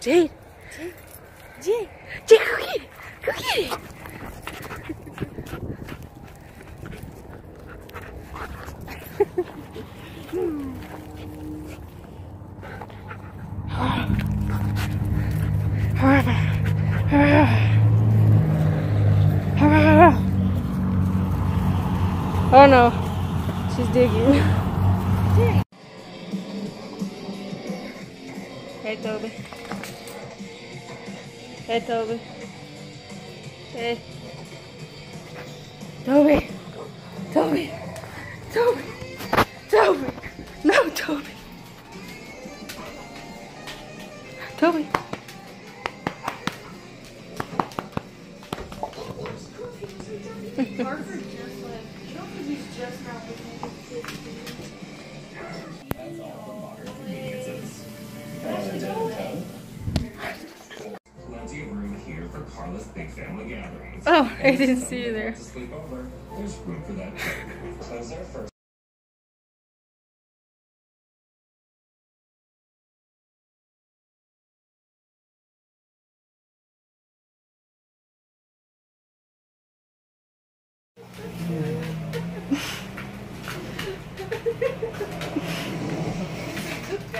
Jade. Jade. Jade, Jade, go get it. Go get it. Oh no, she's digging. এইতে Toby! Hey Toby, Toby, Toby, Toby, no Toby, Toby. Harvard just left. Just. Here Carla's big family gatherings. Oh, I didn't see you there. Sleep over, there's room for that. Close our first.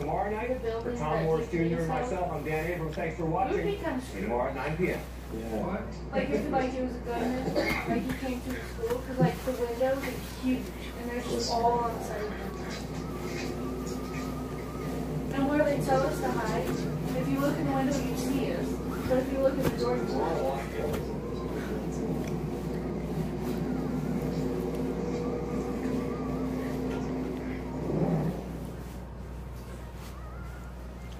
tomorrow night. For Tom Morris Jr. and myself, I'm Dan Abrams. Thanks for watching. Tomorrow at 9 p.m. What? Like if like he was a gunman, like he came through the school, because like the windows are huge and they're just all on the side. And where they tell us to hide, if you look in the window you see us, but if you look at the door you won't. We didn't even get to see what happened. Is this another?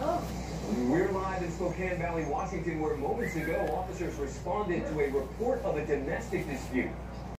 Oh. We're live in Spokane Valley, Washington, where moments ago officers responded to a report of a domestic dispute.